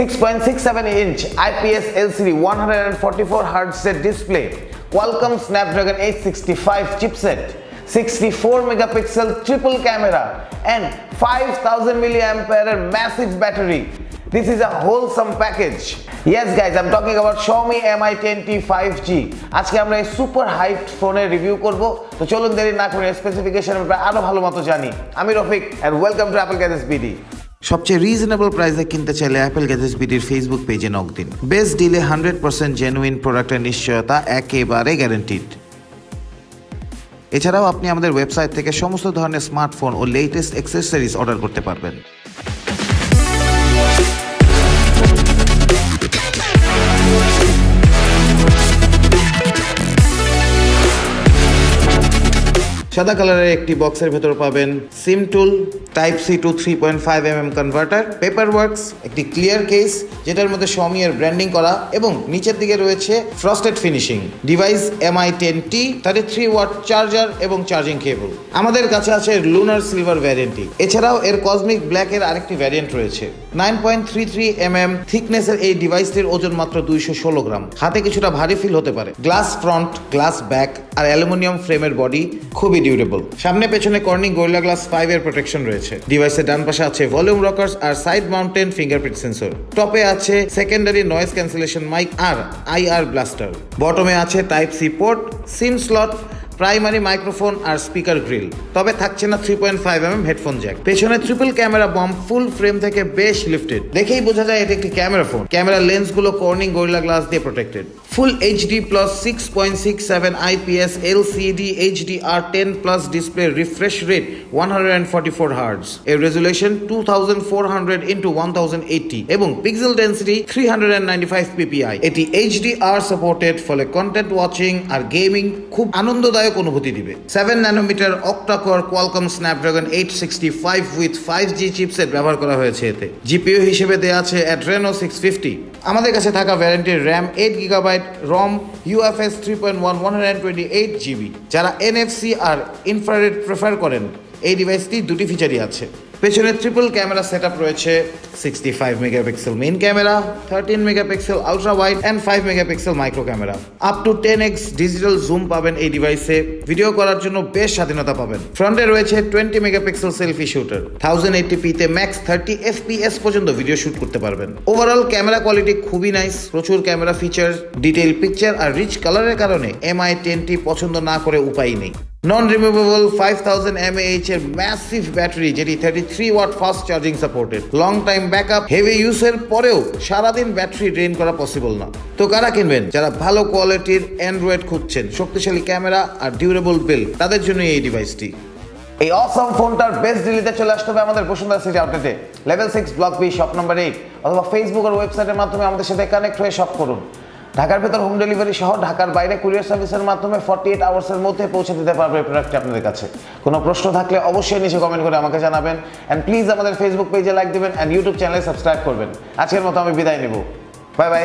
6.67 inch IPS LCD 144 Hz display, Qualcomm Snapdragon 865 chipset, 64 megapixel triple camera and 5000 milliampere massive battery. This is a wholesome package. Yes guys, I'm talking about Xiaomi Mi 10T 5G. আজকে আমরা এই super height ফোনের review করব তো চলুন দেরি না করে স্পেসিফিকেশন আরও ভালো মতো জানি আমি Rafiq and welcome to Apple gadgets BD সবচেয়ে রিজনেবল প্রাইসে কিনতে চাইলে অ্যাপেল গ্যাজেটস বিডির ফেসবুক পেজে নক দিন। বেস্ট ডিলে হান্ড্রেড পার্সেন্ট জেনুইন প্রোডাক্টের নিশ্চয়তা একেবারে গ্যারেন্টিড এছাড়াও আপনি আমাদের ওয়েবসাইট থেকে সমস্ত ধরনের স্মার্টফোন ও লেটেস্ট অ্যাক্সেসরিজ অর্ডার করতে পারবেন। সাদা কালারের একটি বক্সের ভেতর পাবেন SIM tool, type C to three point five M M converter paper works একটি ক্লিয়ার কেস যেটার মধ্যে এর ব্র্যান্ডিং করা এবং নিচের দিকে রয়েছে frosted finishing device Mi ten T thirty three watt charger এবং চার্জিং কেবল আমাদের কাছে আছে লুনার সিলভার ভ্যারিয়েন্টটি এছাড়াও এর কসমিক ব্ল্যাক এর আরেকটি ভ্যারিয়েন্ট রয়েছে। Nine point three three M M থিকনেসের এই ডিভাইসটির ওজন মাত্র দুইশো ষোলো গ্রাম। হাতে কিছুটা ভারী ফিল হতে পারে। গ্লাস ফ্রন্ট গ্লাস ব্যাক আর অ্যালুমিনিয়াম ফ্রেমের বডি খুবই ডিউরেবল সামনে পেছনে কর্নিং গোল্লা গ্লাস ফাইভ এর প্রোটেকশন রয়েছে। ডিভাইসের ডান পাশে আছে ভলিউম রকার্স আর সাইড মাউন্টেন ফিঙ্গারপ্রিন্ট সেন্সর টপে আছে সেকেন্ডারি নয়েজ ক্যান্সেলেশন মাইক আর আইআর ব্লাস্টার বটমে আছে type C port SIM slot primary microphone আর স্পিকার গ্রিল। তবে থাকছে না three point five M headphone jack. পেছনে triple camera bump full frame থেকে বেশ লিফটেড দেখেই বোঝা যায় এটি একটি ক্যামেরা ফোন ক্যামেরা লেন্সগুলো কর্নিং গরিলা গ্লাস দিয়ে protected full HD plus six point six seven IPS LCD HDR ten plus display refresh rate one hundred and forty four hertz এর resolution two thousand four hundred into one thousand eighty এবং pixel density three hundred and ninety five PPI এটি HD আর supported ফলে content watching আর gaming খুব আনন্দদায়ক অনুভূতি দিবে। Seven nanometer octacore Qualcomm Snapdragon eight sixty five with five G chipset ব্যবহার করা হয়েছে এতে। জিপিও হিসেবে দেওয়া আছে অ্যাড্রেনো সিক্স ফিফটি আমাদের কাছে থাকা ভ্যারেন্টির RAM eight gigabyte ROM UFS three point one one hundred twenty eight GB যারা এনএফসি আর ইনফ্রারেড প্রেফার করেন, এই ডিভাইসটি দুটি ফিচারই আছে। পেছনে ট্রিপল ক্যামেরা সেট রয়েছে sixty five megapixel main camera thirteen megapixel ultra wide and five megapixel micro camera up to ten X digital zoom পাবেন এই ডিভাইসে ভিডিও করার জন্য বেশ স্বাধীনতা পাবেন। ফ্রন্টে রয়েছে twenty megapixel selfie shooter thousand eighty পিতে ম্যাক্স থার্টি এফপিএস পর্যন্ত ভিডিও শুট করতে পারবেন। ওভারঅল ক্যামেরা কোয়ালিটি খুবই নাইস প্রচুর ক্যামেরা ফিচার ডিটেইল পিকচার আর রিচ কালারের কারণে এমআই টেনটি পছন্দ না করে উপায় নেই। Non removable five thousand mAh এর ম্যাসিভ ব্যাটারি যেটি thirty three watt fast charging supported long time backup heavy ইউজের পরেও সারাদিন ব্যাটারি ড্রেন করা পসিবল না। তো কারা কিনবেন? যারা ভালো কোয়ালিটির অ্যান্ড্রয়েড খুঁজছেন, শক্তিশালী ক্যামেরা আর ডিউরেবল বিল তাদের জন্য এই ডিভাইসটি এই অসম ফোনটার বেস্ট ডিলিতে চলে আসতে হবে আমাদের বসুন্ধরা সিটি আউটলেটে level six block B shop number eight অথবা ফেসবুক আর ওয়েবসাইটের মাধ্যমে আমাদের সাথে কানেক্ট হয়ে শপ করুন। ঢাকার ভেতর হোম ডেলিভারি সহ ঢাকার বাইরে কুরিয়ার সার্ভিসের মাধ্যমে ফর্টি এইট আওয়ার্সের মধ্যে পৌঁছে দিতে পারবে প্রোডাক্টটি আপনাদের কাছে। কোনো প্রশ্ন থাকলে অবশ্যই নিচে কমেন্ট করে আমাকে জানাবেন। অ্যান্ড প্লিজ আমাদের ফেসবুক পেজে লাইক দেবেন অ্যান্ড ইউটিউব চ্যানেলে সাবস্ক্রাইব করবেন। আজকের মতো আমি বিদায় নেব। Bye bye